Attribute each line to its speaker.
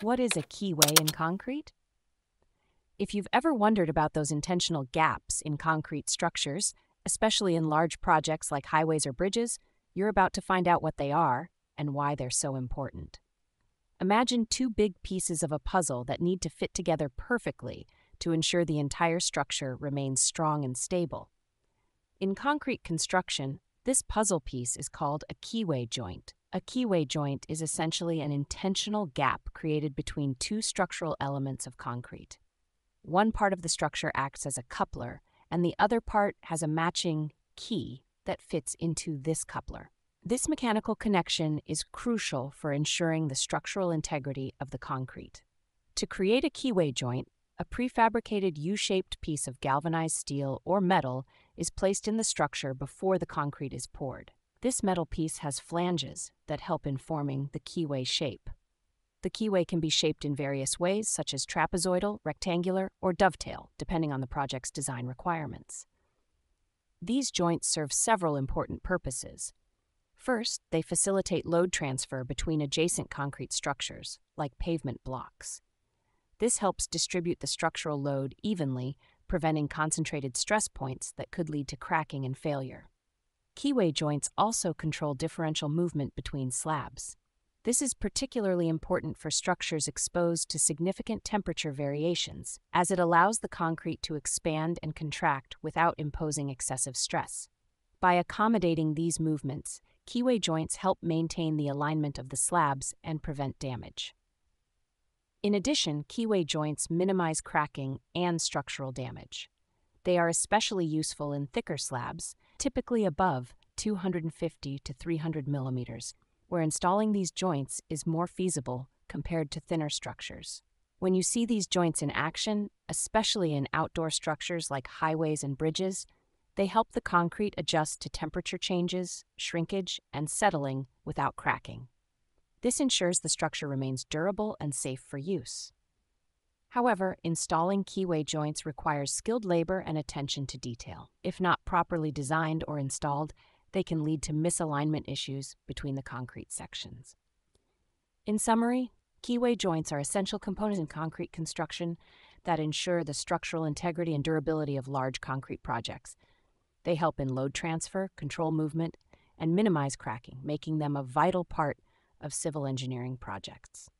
Speaker 1: What is a keyway in concrete? If you've ever wondered about those intentional gaps in concrete structures, especially in large projects like highways or bridges, you're about to find out what they are and why they're so important. Imagine two big pieces of a puzzle that need to fit together perfectly to ensure the entire structure remains strong and stable. In concrete construction, this puzzle piece is called a keyway joint. A keyway joint is essentially an intentional gap created between two structural elements of concrete. One part of the structure acts as a coupler, and the other part has a matching key that fits into this coupler. This mechanical connection is crucial for ensuring the structural integrity of the concrete. To create a keyway joint, a prefabricated U shaped piece of galvanized steel or metal is placed in the structure before the concrete is poured. This metal piece has flanges that help in forming the keyway shape. The keyway can be shaped in various ways, such as trapezoidal, rectangular, or dovetail, depending on the project's design requirements. These joints serve several important purposes. First, they facilitate load transfer between adjacent concrete structures, like pavement blocks. This helps distribute the structural load evenly, preventing concentrated stress points that could lead to cracking and failure. Keyway joints also control differential movement between slabs. This is particularly important for structures exposed to significant temperature variations, as it allows the concrete to expand and contract without imposing excessive stress. By accommodating these movements, keyway joints help maintain the alignment of the slabs and prevent damage. In addition, keyway joints minimize cracking and structural damage. They are especially useful in thicker slabs, typically above 250 to 300 millimeters, where installing these joints is more feasible compared to thinner structures. When you see these joints in action, especially in outdoor structures like highways and bridges, they help the concrete adjust to temperature changes, shrinkage, and settling without cracking. This ensures the structure remains durable and safe for use. However, installing keyway joints requires skilled labor and attention to detail. If not properly designed or installed, they can lead to misalignment issues between the concrete sections. In summary, keyway joints are essential components in concrete construction that ensure the structural integrity and durability of large concrete projects. They help in load transfer, control movement, and minimize cracking, making them a vital part of civil engineering projects.